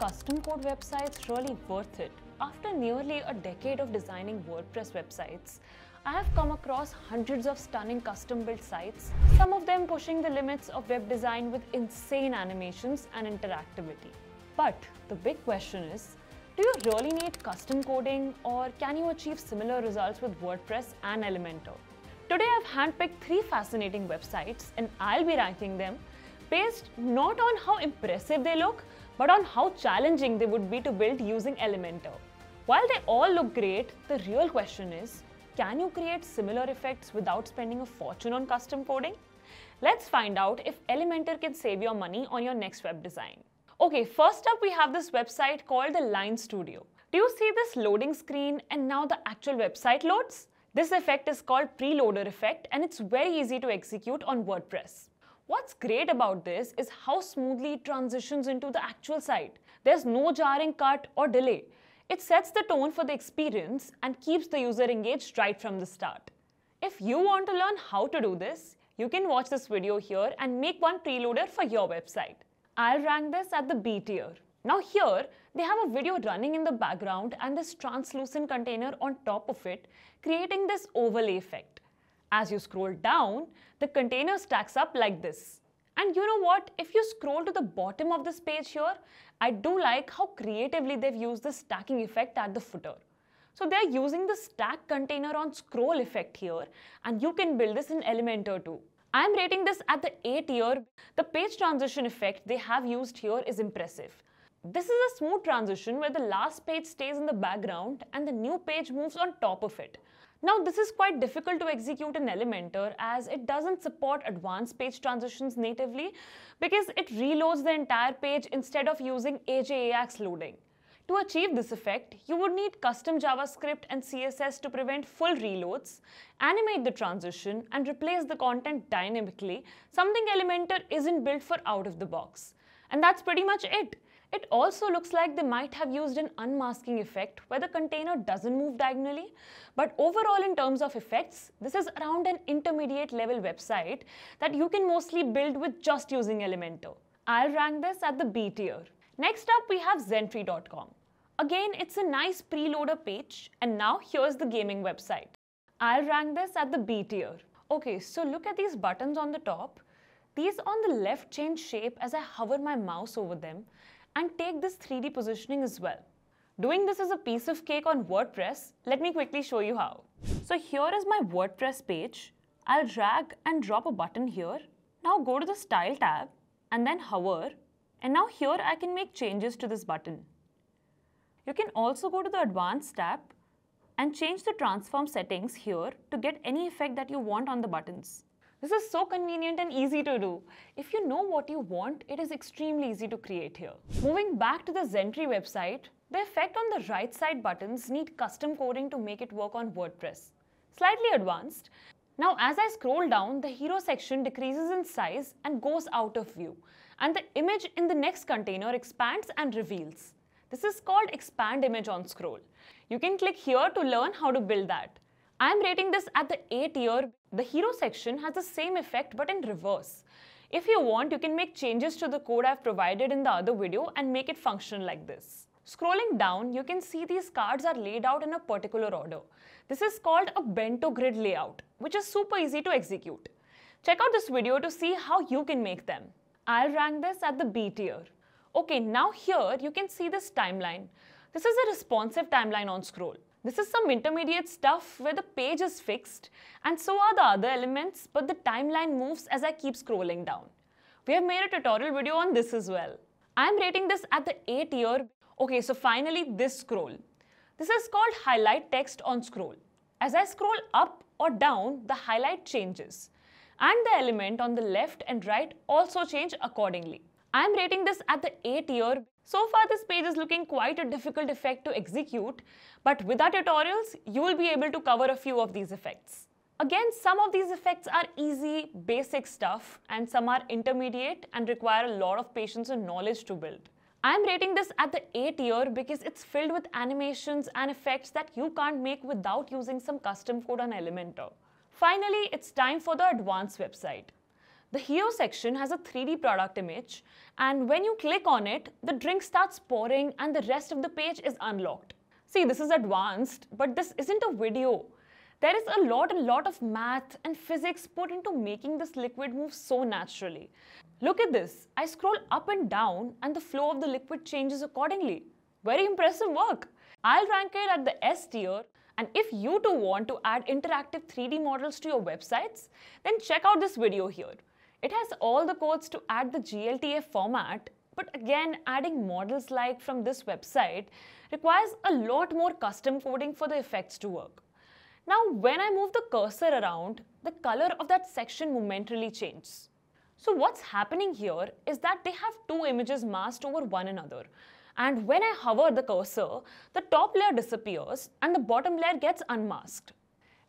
custom code websites really worth it? After nearly a decade of designing WordPress websites, I have come across hundreds of stunning custom built sites, some of them pushing the limits of web design with insane animations and interactivity. But the big question is, do you really need custom coding or can you achieve similar results with WordPress and Elementor? Today I've handpicked three fascinating websites and I'll be ranking them based not on how impressive they look, but on how challenging they would be to build using Elementor. While they all look great, the real question is, can you create similar effects without spending a fortune on custom coding? Let's find out if Elementor can save your money on your next web design. Okay, first up we have this website called the Line Studio. Do you see this loading screen and now the actual website loads? This effect is called preloader effect and it's very easy to execute on WordPress. What's great about this is how smoothly it transitions into the actual site. There's no jarring cut or delay. It sets the tone for the experience and keeps the user engaged right from the start. If you want to learn how to do this, you can watch this video here and make one preloader for your website. I'll rank this at the B tier. Now here, they have a video running in the background and this translucent container on top of it, creating this overlay effect. As you scroll down, the container stacks up like this. And you know what? If you scroll to the bottom of this page here, I do like how creatively they've used the stacking effect at the footer. So they're using the stack container on scroll effect here and you can build this in Elementor too. I'm rating this at the A tier. The page transition effect they have used here is impressive. This is a smooth transition where the last page stays in the background and the new page moves on top of it. Now this is quite difficult to execute in Elementor as it doesn't support advanced page transitions natively because it reloads the entire page instead of using AJAX loading. To achieve this effect, you would need custom JavaScript and CSS to prevent full reloads, animate the transition, and replace the content dynamically, something Elementor isn't built for out of the box. And that's pretty much it. It also looks like they might have used an unmasking effect where the container doesn't move diagonally. But overall in terms of effects, this is around an intermediate level website that you can mostly build with just using Elementor. I'll rank this at the B tier. Next up we have Zentry.com. Again, it's a nice preloader page and now here's the gaming website. I'll rank this at the B tier. Okay, so look at these buttons on the top. These on the left change shape as I hover my mouse over them and take this 3D positioning as well. Doing this is a piece of cake on WordPress. Let me quickly show you how. So here is my WordPress page. I'll drag and drop a button here. Now go to the Style tab and then hover. And now here I can make changes to this button. You can also go to the Advanced tab and change the transform settings here to get any effect that you want on the buttons. This is so convenient and easy to do. If you know what you want, it is extremely easy to create here. Moving back to the Zentry website, the effect on the right side buttons need custom coding to make it work on WordPress. Slightly advanced. Now as I scroll down, the hero section decreases in size and goes out of view. And the image in the next container expands and reveals. This is called expand image on scroll. You can click here to learn how to build that. I am rating this at the A tier. The hero section has the same effect but in reverse. If you want, you can make changes to the code I've provided in the other video and make it function like this. Scrolling down, you can see these cards are laid out in a particular order. This is called a bento grid layout, which is super easy to execute. Check out this video to see how you can make them. I'll rank this at the B tier. Okay, now here you can see this timeline. This is a responsive timeline on scroll. This is some intermediate stuff where the page is fixed and so are the other elements but the timeline moves as I keep scrolling down. We have made a tutorial video on this as well. I am rating this at the A tier. Okay, so finally this scroll. This is called highlight text on scroll. As I scroll up or down, the highlight changes. And the element on the left and right also change accordingly. I am rating this at the A tier. So far this page is looking quite a difficult effect to execute, but with our tutorials, you will be able to cover a few of these effects. Again, some of these effects are easy, basic stuff, and some are intermediate and require a lot of patience and knowledge to build. I am rating this at the A tier because it's filled with animations and effects that you can't make without using some custom code on Elementor. Finally, it's time for the advanced website. The Hero section has a 3D product image, and when you click on it, the drink starts pouring and the rest of the page is unlocked. See, this is advanced, but this isn't a video. There is a lot, a lot of math and physics put into making this liquid move so naturally. Look at this. I scroll up and down and the flow of the liquid changes accordingly. Very impressive work. I'll rank it at the S tier and if you too want to add interactive 3D models to your websites, then check out this video here. It has all the codes to add the GLTF format, but again, adding models like from this website requires a lot more custom coding for the effects to work. Now, when I move the cursor around, the color of that section momentarily changes. So what's happening here is that they have two images masked over one another. And when I hover the cursor, the top layer disappears and the bottom layer gets unmasked.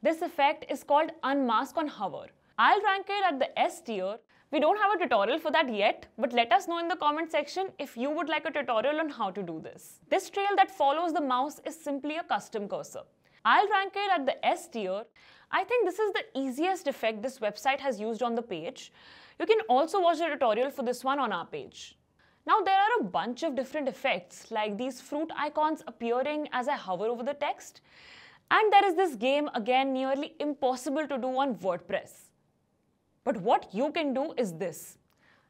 This effect is called unmask on hover. I'll rank it at the S tier. We don't have a tutorial for that yet, but let us know in the comment section if you would like a tutorial on how to do this. This trail that follows the mouse is simply a custom cursor. I'll rank it at the S tier. I think this is the easiest effect this website has used on the page. You can also watch the tutorial for this one on our page. Now there are a bunch of different effects like these fruit icons appearing as I hover over the text. And there is this game again nearly impossible to do on WordPress. But what you can do is this.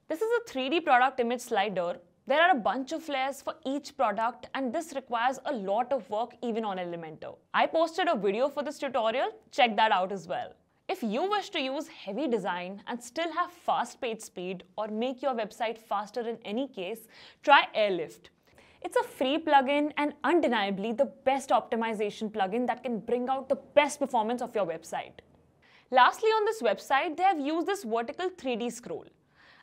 This is a 3D product image slider there are a bunch of layers for each product and this requires a lot of work even on Elementor. I posted a video for this tutorial, check that out as well. If you wish to use heavy design and still have fast page speed or make your website faster in any case, try Airlift. It's a free plugin and undeniably the best optimization plugin that can bring out the best performance of your website. Lastly, on this website, they have used this vertical 3D scroll.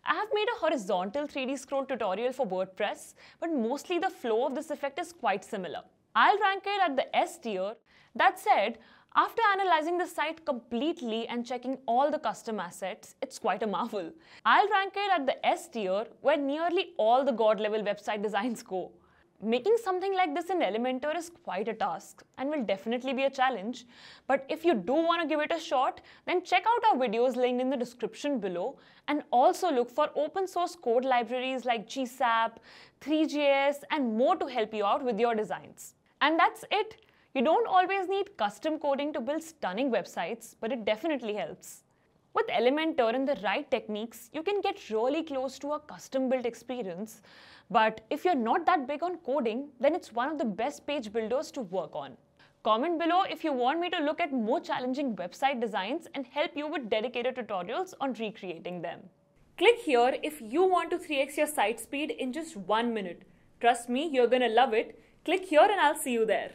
I have made a horizontal 3D scroll tutorial for WordPress, but mostly the flow of this effect is quite similar. I'll rank it at the S tier. That said, after analyzing the site completely and checking all the custom assets, it's quite a marvel. I'll rank it at the S tier where nearly all the god level website designs go. Making something like this in Elementor is quite a task and will definitely be a challenge. But if you do want to give it a shot, then check out our videos linked in the description below and also look for open source code libraries like GSAP, Three.js and more to help you out with your designs. And that's it. You don't always need custom coding to build stunning websites, but it definitely helps. With Elementor and the right techniques, you can get really close to a custom built experience. But if you're not that big on coding, then it's one of the best page builders to work on. Comment below if you want me to look at more challenging website designs and help you with dedicated tutorials on recreating them. Click here if you want to 3x your site speed in just one minute. Trust me, you're gonna love it. Click here and I'll see you there.